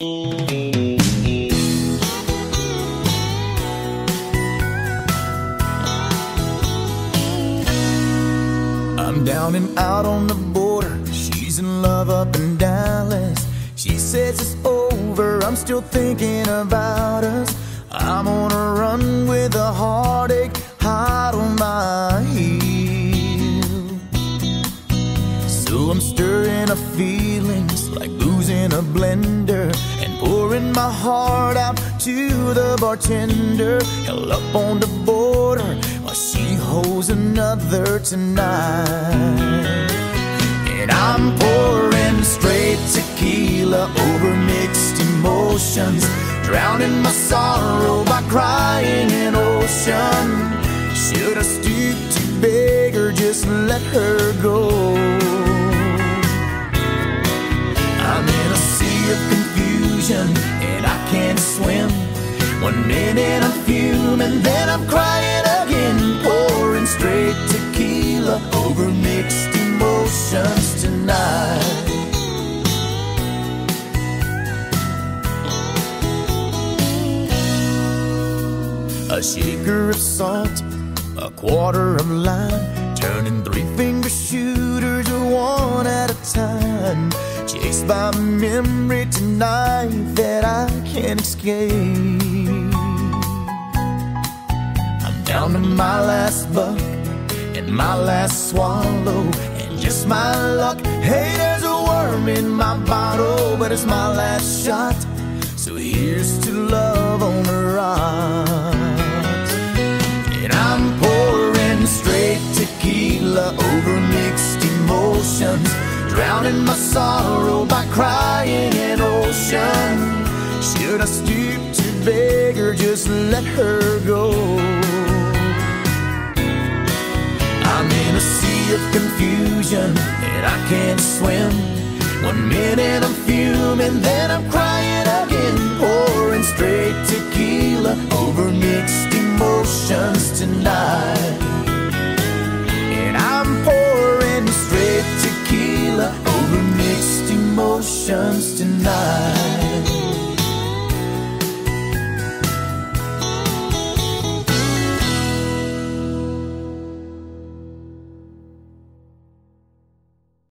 I'm down and out on the border. She's in love up in Dallas. She says it's over. I'm still thinking about us. I'm on a run with a heartache So I'm stirring up feelings like booze in a blender and pouring my heart out to the bartender. Hell up on the border while she holds another tonight. And I'm pouring straight tequila over mixed emotions, drowning my sorrow by crying in ocean. Should I stoop to beg or just let her go? Confusion and I can't swim. One minute I'm fuming, then I'm crying again, pouring straight tequila over mixed emotions tonight. A shaker of salt, a quarter of lime, turning three finger shooters one at a time. Chased by can't escape. I'm down to my last buck and my last swallow, and just my luck. Hey, there's a worm in my bottle, but it's my last shot. So here's to love on the rocks. And I'm pouring straight tequila over mixed emotions, drowning my sorrow by crying in ocean. Should I stoop to beg or just let her go? I'm in a sea of confusion and I can't swim. One minute I'm fuming, then I'm crying again, pouring straight tequila over mixed emotions tonight. And I'm pouring straight tequila over mixed emotions tonight.